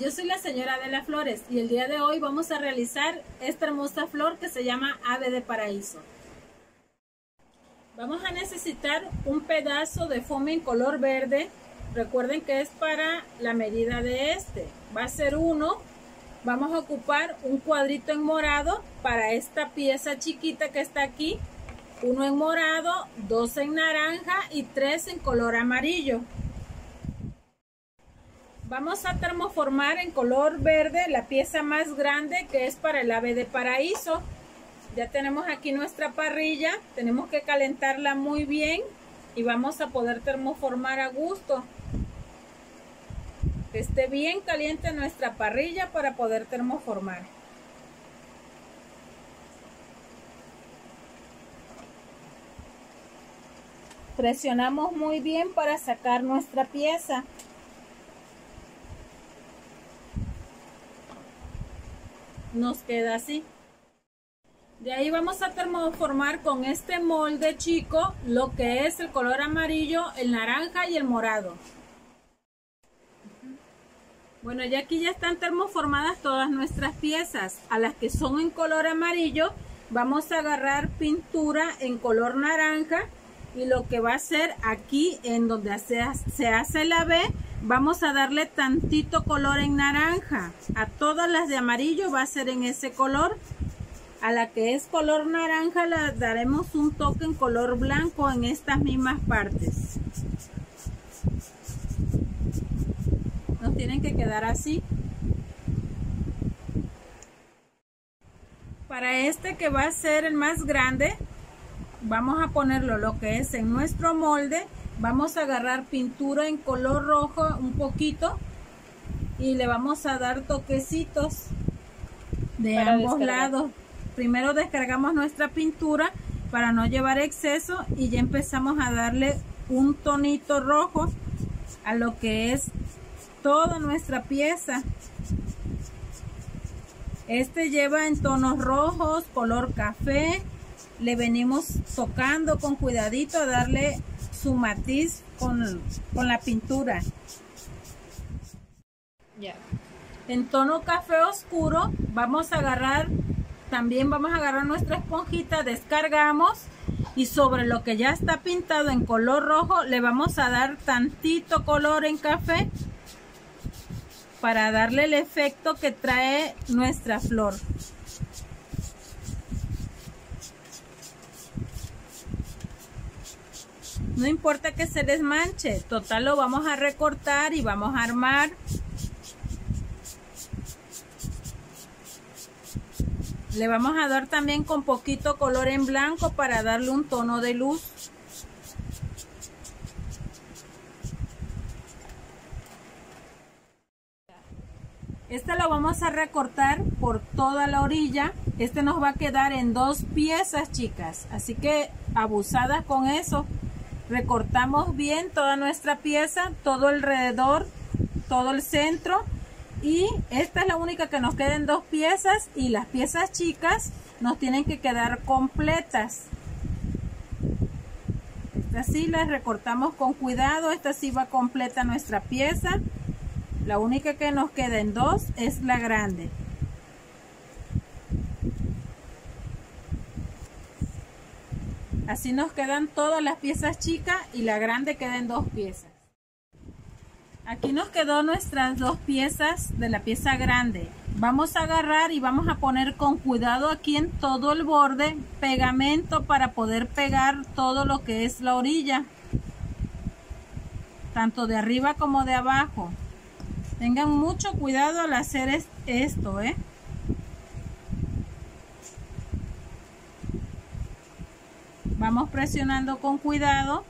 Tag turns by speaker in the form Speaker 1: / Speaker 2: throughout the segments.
Speaker 1: Yo soy la señora de las flores y el día de hoy vamos a realizar esta hermosa flor que se llama ave de paraíso. Vamos a necesitar un pedazo de foamy en color verde. Recuerden que es para la medida de este. Va a ser uno. Vamos a ocupar un cuadrito en morado para esta pieza chiquita que está aquí. Uno en morado, dos en naranja y tres en color amarillo. Vamos a termoformar en color verde la pieza más grande que es para el ave de paraíso. Ya tenemos aquí nuestra parrilla, tenemos que calentarla muy bien y vamos a poder termoformar a gusto. Que esté bien caliente nuestra parrilla para poder termoformar. Presionamos muy bien para sacar nuestra pieza. Nos queda así. De ahí vamos a termoformar con este molde chico lo que es el color amarillo, el naranja y el morado. Bueno, ya aquí ya están termoformadas todas nuestras piezas. A las que son en color amarillo, vamos a agarrar pintura en color naranja y lo que va a ser aquí en donde se hace la B, vamos a darle tantito color en naranja. A todas las de amarillo va a ser en ese color. A la que es color naranja le daremos un toque en color blanco en estas mismas partes. Nos tienen que quedar así. Para este que va a ser el más grande, vamos a ponerlo lo que es en nuestro molde vamos a agarrar pintura en color rojo un poquito y le vamos a dar toquecitos de ambos lados. Primero descargamos nuestra pintura para no llevar exceso y ya empezamos a darle un tonito rojo a lo que es toda nuestra pieza. Este lleva en tonos rojos color café. Le venimos tocando con cuidadito a darle su matiz con, la pintura. En tono café oscuro vamos a agarrar, también vamos a agarrar nuestra esponjita, descargamos y sobre lo que ya está pintado en color rojo le vamos a dar tantito color en café para darle el efecto que trae nuestra flor. No importa que se desmanche, total lo vamos a recortar y vamos a armar. Le vamos a dar también con poquito color en blanco para darle un tono de luz. Este lo vamos a recortar por toda la orilla. Este nos va a quedar en dos piezas, chicas. Así que abusadas con eso recortamos bien toda nuestra pieza, todo alrededor, todo el centro y esta es la única que nos queden dos piezas y las piezas chicas nos tienen que quedar completas. Esta sí las recortamos con cuidado, esta sí va completa nuestra pieza. La única que nos queda en dos es la grande. Así nos quedan todas las piezas chicas y la grande queda en dos piezas. Aquí nos quedó nuestras dos piezas de la pieza grande. Vamos a agarrar y vamos a poner con cuidado aquí en todo el borde pegamento para poder pegar todo lo que es la orilla. Tanto de arriba como de abajo. Tengan mucho cuidado al hacer esto, ¿eh? Vamos presionando con cuidado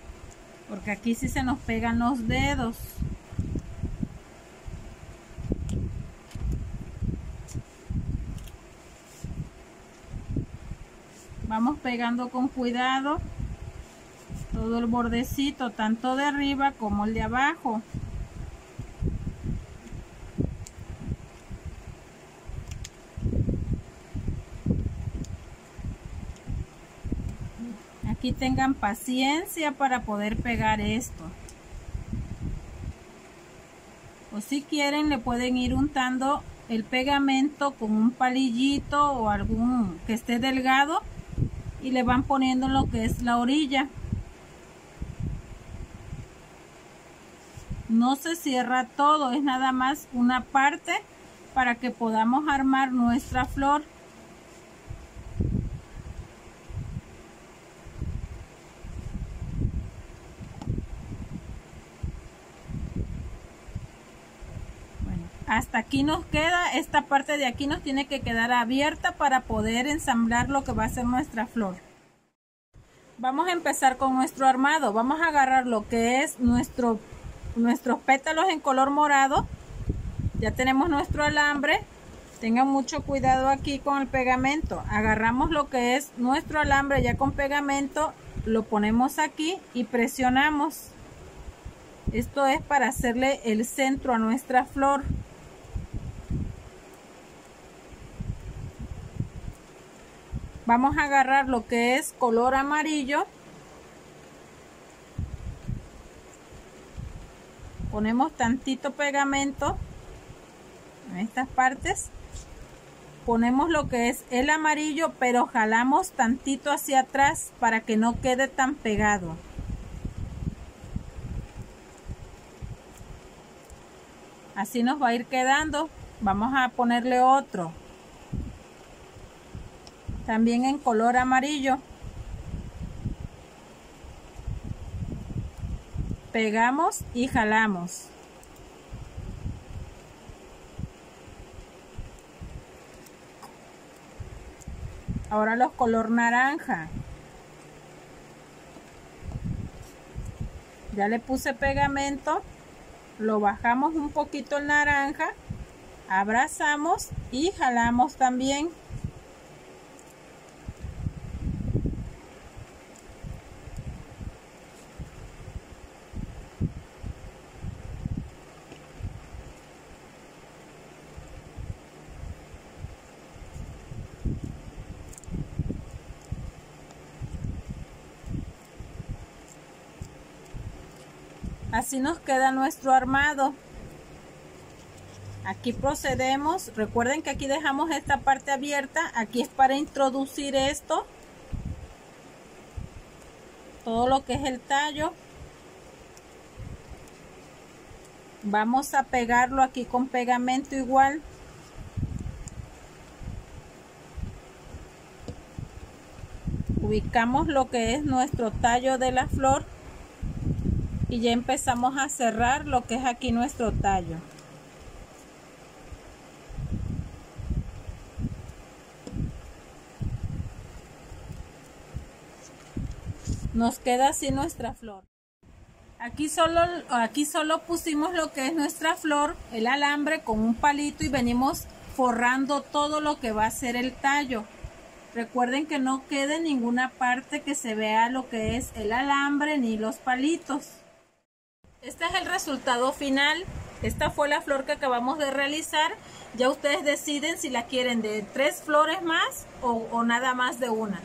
Speaker 1: porque aquí sí se nos pegan los dedos. Vamos pegando con cuidado todo el bordecito, tanto de arriba como el de abajo. Aquí tengan paciencia para poder pegar esto. O si quieren le pueden ir untando el pegamento con un palillito o algún que esté delgado y le van poniendo lo que es la orilla. No se cierra todo es nada más una parte para que podamos armar nuestra flor hasta aquí nos queda. Esta parte de aquí nos tiene que quedar abierta para poder ensamblar lo que va a ser nuestra flor. Vamos a empezar con nuestro armado. Vamos a agarrar lo que es nuestro nuestros pétalos en color morado. Ya tenemos nuestro alambre. Tengan mucho cuidado aquí con el pegamento. Agarramos lo que es nuestro alambre ya con pegamento lo ponemos aquí y presionamos. Esto es para hacerle el centro a nuestra flor vamos a agarrar lo que es color amarillo. Ponemos tantito pegamento en estas partes. Ponemos lo que es el amarillo pero jalamos tantito hacia atrás para que no quede tan pegado. Así nos va a ir quedando. Vamos a ponerle otro también en color amarillo. Pegamos y jalamos. Ahora los color naranja. Ya le puse pegamento lo bajamos un poquito el naranja abrazamos y jalamos también nos queda nuestro armado. Aquí procedemos. Recuerden que aquí dejamos esta parte abierta. Aquí es para introducir esto. Todo lo que es el tallo. Vamos a pegarlo aquí con pegamento igual. Ubicamos lo que es nuestro tallo de la flor y ya empezamos a cerrar lo que es aquí nuestro tallo. Nos queda así nuestra flor. Aquí solo aquí solo pusimos lo que es nuestra flor el alambre con un palito y venimos forrando todo lo que va a ser el tallo. Recuerden que no quede ninguna parte que se vea lo que es el alambre ni los palitos este es el resultado final. Esta fue la flor que acabamos de realizar. Ya ustedes deciden si la quieren de tres flores más o, o nada más de una.